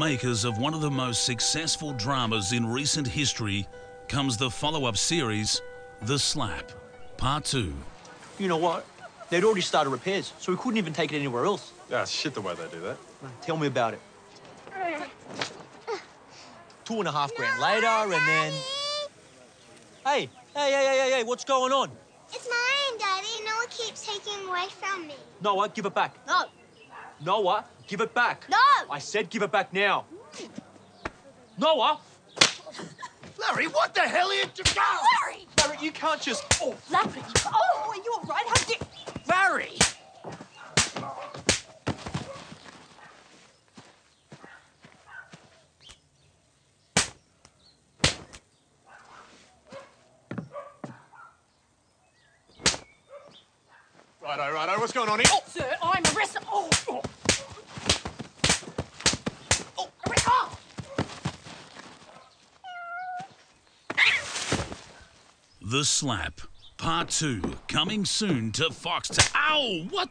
Makers of one of the most successful dramas in recent history comes the follow-up series, The Slap, Part 2. You know what? They'd already started repairs, so we couldn't even take it anywhere else. Yeah, shit the way they do that. Tell me about it. Two and a half grand later, and then. Hey, hey, hey, hey, hey, hey, what's going on? It's mine, Daddy. Noah keeps taking away from me. Noah, give it back. No. Noah, give it back. No. I said give it back now. Noah! Larry, what the hell are you doing? Larry! Larry, you can't just. Oh, Larry! Oh, are you all right? How did Larry! Righto, righto, what's going on here? Oh, Sir, I'm arrested. Oh. arrest- oh. The Slap, Part 2, coming soon to Fox. Ow! What